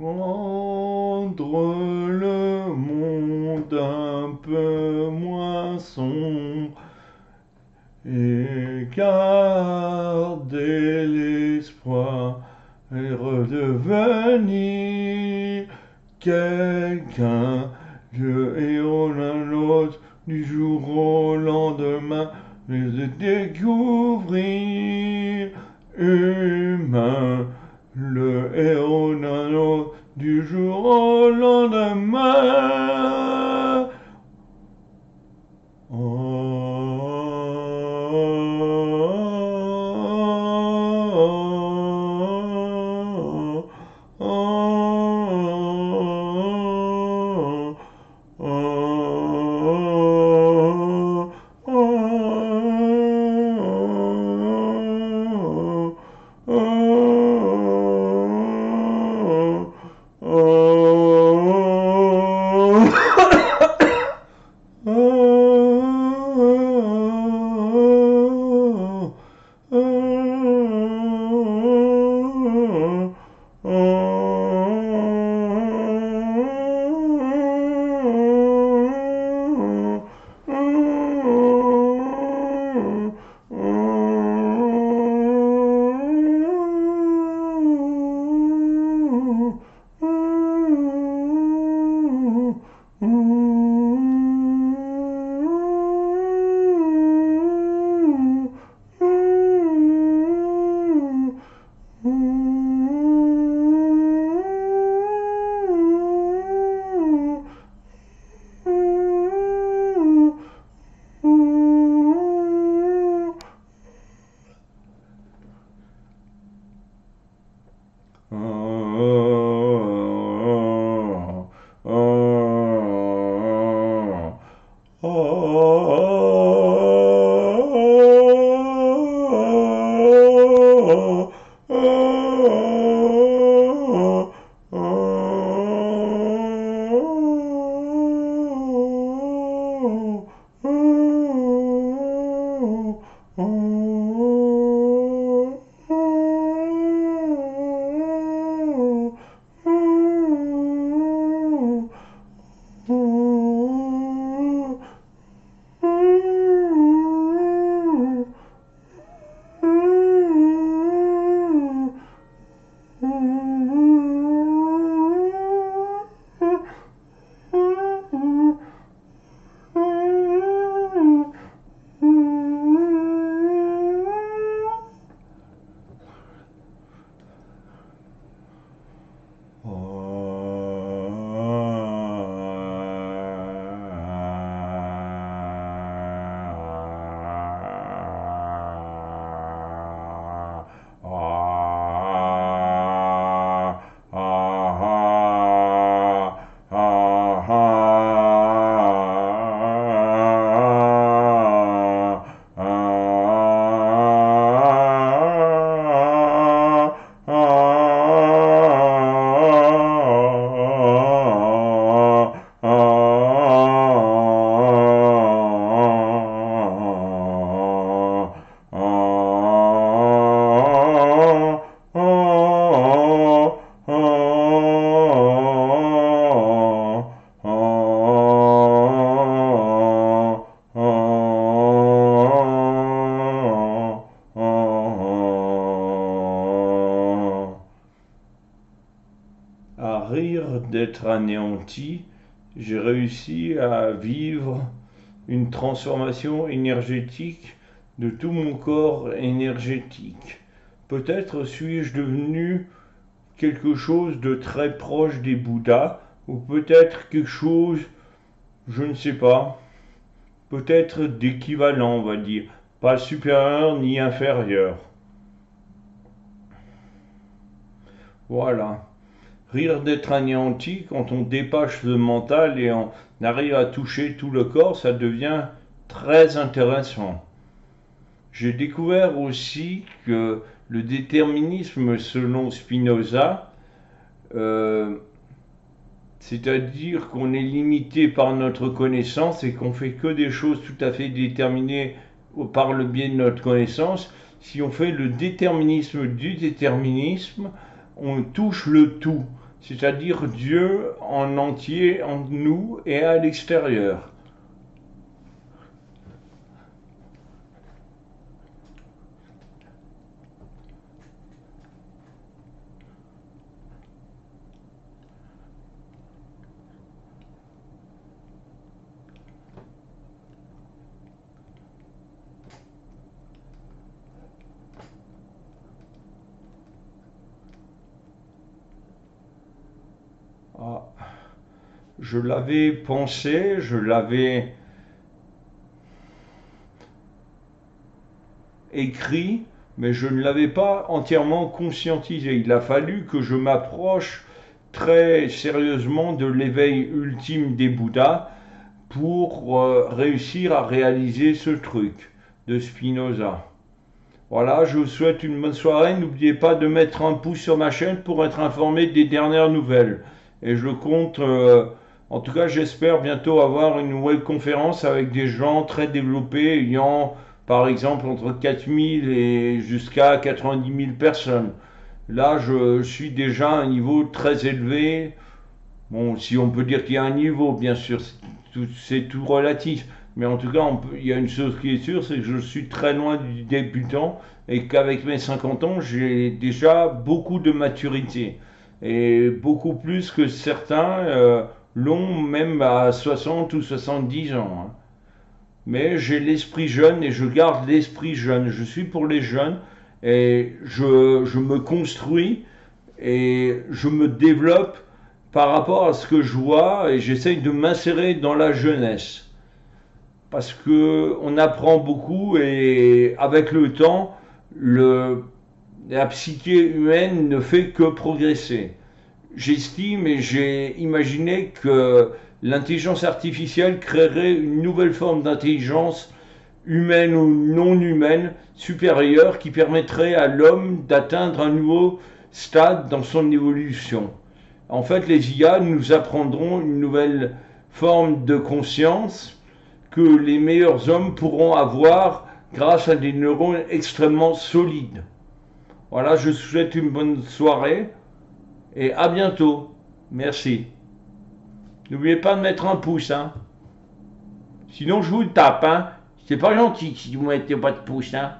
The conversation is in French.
rendre le monde un peu moins sombre et garder l'espoir et redevenir quelqu'un. Je et l'un l'autre du jour au lendemain, mais découvrir humain à anéanti, j'ai réussi à vivre une transformation énergétique de tout mon corps énergétique. Peut-être suis-je devenu quelque chose de très proche des Bouddhas, ou peut-être quelque chose, je ne sais pas, peut-être d'équivalent, on va dire, pas supérieur ni inférieur. Voilà. Rire d'être anéanti, quand on dépasse le mental et on arrive à toucher tout le corps, ça devient très intéressant. J'ai découvert aussi que le déterminisme selon Spinoza, euh, c'est-à-dire qu'on est limité par notre connaissance et qu'on fait que des choses tout à fait déterminées par le biais de notre connaissance. Si on fait le déterminisme du déterminisme, on touche le tout. C'est-à-dire Dieu en entier en nous et à l'extérieur. Je l'avais pensé, je l'avais écrit, mais je ne l'avais pas entièrement conscientisé. Il a fallu que je m'approche très sérieusement de l'éveil ultime des Bouddhas pour euh, réussir à réaliser ce truc de Spinoza. Voilà, je vous souhaite une bonne soirée. N'oubliez pas de mettre un pouce sur ma chaîne pour être informé des dernières nouvelles et je compte, euh, en tout cas j'espère bientôt avoir une nouvelle conférence avec des gens très développés ayant par exemple entre 4000 et jusqu'à 90 000 personnes. Là je suis déjà à un niveau très élevé. Bon, si on peut dire qu'il y a un niveau, bien sûr, c'est tout, relatif. Mais en tout cas, il y a une chose qui est sûre, c'est que je suis très loin du débutant et qu'avec mes 50 ans, j'ai déjà beaucoup de maturité et beaucoup plus que certains euh, l'ont même à 60 ou 70 ans. Hein. Mais j'ai l'esprit jeune et je garde l'esprit jeune. Je suis pour les jeunes et je, me construis et je me développe par rapport à ce que je vois et j'essaye de m'insérer dans la jeunesse. Parce que on apprend beaucoup et avec le temps, la psyché humaine ne fait que progresser. J'estime et j'ai imaginé que l'intelligence artificielle créerait une nouvelle forme d'intelligence humaine ou non humaine supérieure qui permettrait à l'homme d'atteindre un nouveau stade dans son évolution. En fait, les IA nous apprendront une nouvelle forme de conscience que les meilleurs hommes pourront avoir grâce à des neurones extrêmement solides. Voilà, je vous souhaite une bonne soirée et à bientôt. Merci. N'oubliez pas de mettre un pouce, hein. Sinon, je vous le tape, hein. C'est pas gentil si vous mettez pas de pouce, hein.